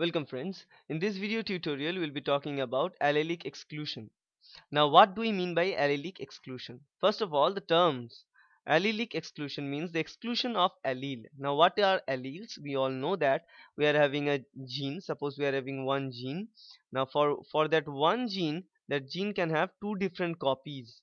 Welcome friends. In this video tutorial we'll be talking about allelic exclusion. Now what do we mean by allelic exclusion? First of all the terms allelic exclusion means the exclusion of allele. Now what are alleles? We all know that we are having a gene. Suppose we are having one gene. Now for for that one gene that gene can have two different copies.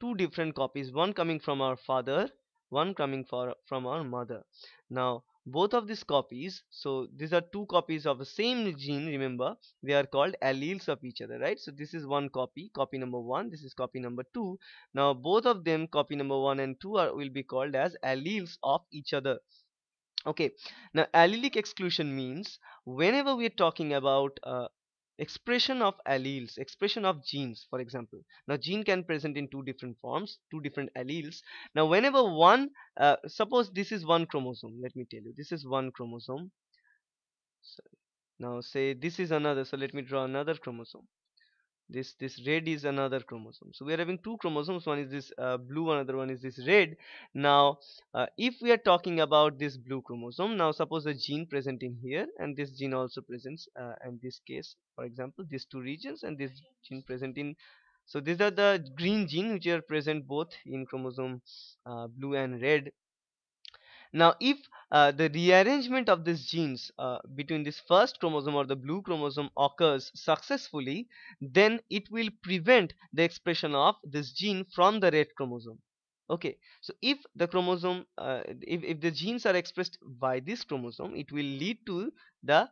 Two different copies one coming from our father one coming for, from our mother. Now both of these copies. So these are two copies of the same gene remember? They are called alleles of each other right? So this is one copy copy number one. This is copy number two. Now both of them copy number one and two are will be called as alleles of each other. Okay. Now allelic exclusion means whenever we are talking about uh, expression of alleles expression of genes for example. Now gene can present in two different forms two different alleles. Now whenever one uh, suppose this is one chromosome let me tell you this is one chromosome. So now say this is another so let me draw another chromosome this this red is another chromosome. So we are having two chromosomes. One is this uh, blue another one is this red. Now uh, if we are talking about this blue chromosome now suppose a gene present in here and this gene also presents uh, in this case for example these two regions and this gene present in so these are the green gene which are present both in chromosome uh, blue and red now if uh, the rearrangement of these genes uh, between this first chromosome or the blue chromosome occurs successfully then it will prevent the expression of this gene from the red chromosome. Okay so if the chromosome uh, if, if the genes are expressed by this chromosome it will lead to the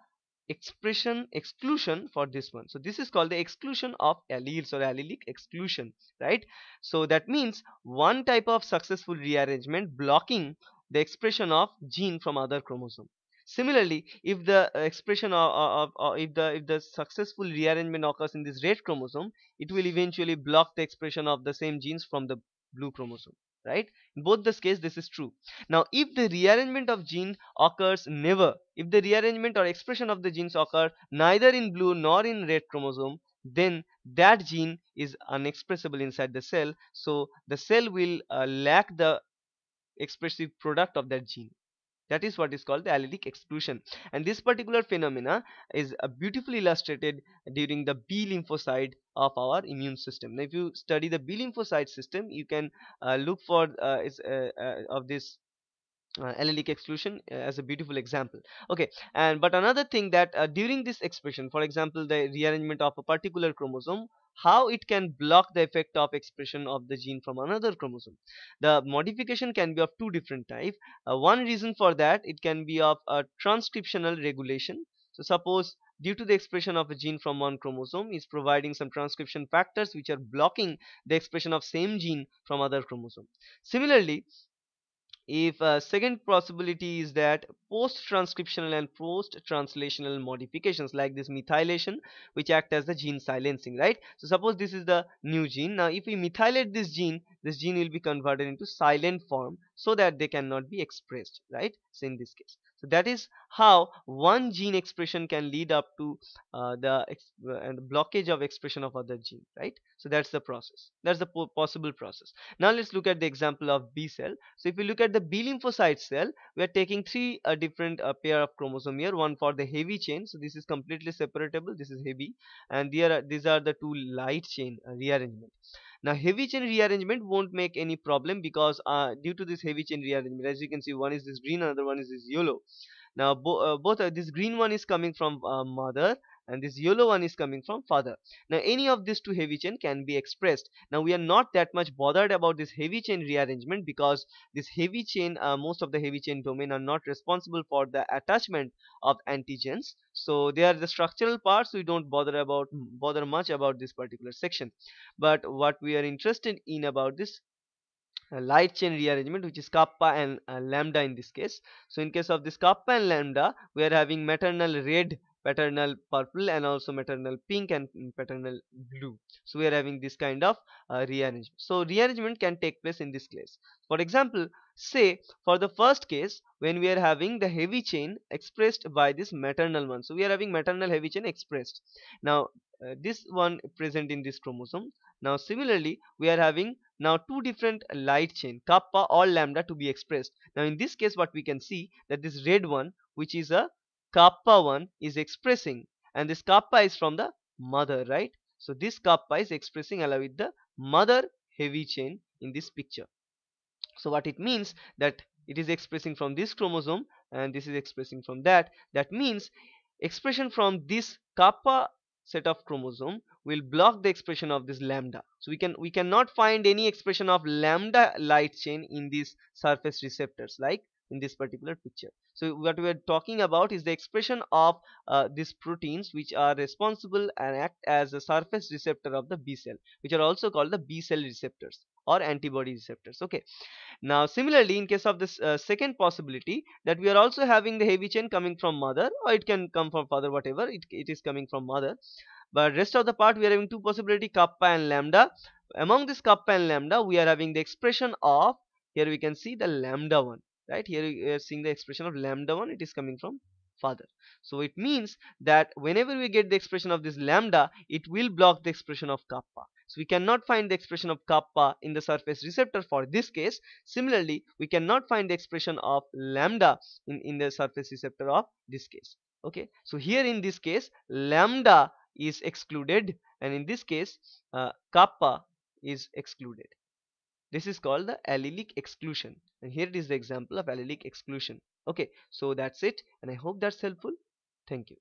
expression exclusion for this one. So this is called the exclusion of alleles or allelic exclusion right? So that means one type of successful rearrangement blocking the expression of gene from other chromosome. Similarly if the expression of, of, of, if the if the successful rearrangement occurs in this red chromosome it will eventually block the expression of the same genes from the blue chromosome right? In both this case this is true. Now if the rearrangement of gene occurs never if the rearrangement or expression of the genes occur neither in blue nor in red chromosome then that gene is unexpressible inside the cell. So the cell will uh, lack the expressive product of that gene. That is what is called the allelic exclusion. And this particular phenomena is uh, beautifully illustrated during the b lymphocyte of our immune system. Now if you study the b lymphocyte system you can uh, look for uh, is, uh, uh, of this uh, allelic exclusion as a beautiful example. Okay and but another thing that during this expression for example the rearrangement of a particular chromosome how it can block the effect of expression of the gene from another chromosome. The modification can be of two different type. Uh, one reason for that it can be of a transcriptional regulation. So suppose due to the expression of a gene from one chromosome is providing some transcription factors which are blocking the expression of same gene from other chromosome. Similarly if uh, second possibility is that post-transcriptional and post-translational modifications like this methylation which act as the gene silencing right? So suppose this is the new gene. Now if we methylate this gene this gene will be converted into silent form so that they cannot be expressed right so in this case. So that is how one gene expression can lead up to uh, the, uh, blockage of expression of other gene right? So that's the process. That's the po possible process. Now let's look at the example of b cell. So if we look at the b lymphocyte cell we are taking three uh, different uh, pair of chromosome here one for the heavy chain. So this is completely separatable. This is heavy. And there these are the two light chain uh, rearrangement now heavy chain rearrangement won't make any problem because uh, due to this heavy chain rearrangement as you can see one is this green another one is this yellow. Now bo uh, both uh, this green one is coming from uh, mother and this yellow one is coming from father. Now any of these two heavy chain can be expressed. Now we are not that much bothered about this heavy chain rearrangement because this heavy chain uh, most of the heavy chain domain are not responsible for the attachment of antigens. So they are the structural parts. We don't bother about bother much about this particular section. But what we are interested in about this uh, light chain rearrangement which is kappa and uh, lambda in this case. So in case of this kappa and lambda we are having maternal red paternal purple and also maternal pink and paternal blue. So we are having this kind of uh, rearrangement. So rearrangement can take place in this case. For example say for the first case when we are having the heavy chain expressed by this maternal one. So we are having maternal heavy chain expressed. Now uh, this one present in this chromosome. Now similarly we are having now two different light chain kappa or lambda to be expressed. Now in this case what we can see that this red one which is a kappa 1 is expressing and this kappa is from the mother right? So this kappa is expressing along with the mother heavy chain in this picture. So what it means that it is expressing from this chromosome and this is expressing from that. That means expression from this kappa set of chromosome will block the expression of this lambda. So we can we cannot find any expression of lambda light chain in these surface receptors like in this particular picture. So what we are talking about is the expression of uh, these proteins which are responsible and act as a surface receptor of the b cell which are also called the b cell receptors or antibody receptors. Okay. Now similarly in case of this uh, second possibility that we are also having the heavy chain coming from mother or it can come from father whatever it, it is coming from mother. But rest of the part we are having two possibility kappa and lambda. Among this kappa and lambda we are having the expression of here we can see the lambda one right? Here we are seeing the expression of lambda one it is coming from father. So it means that whenever we get the expression of this lambda it will block the expression of kappa. So we cannot find the expression of kappa in the surface receptor for this case. Similarly we cannot find the expression of lambda in in the surface receptor of this case. Okay? So here in this case lambda is excluded and in this case uh, kappa is excluded this is called the allelic exclusion. And here it is the example of allelic exclusion. Okay so that's it and i hope that's helpful. Thank you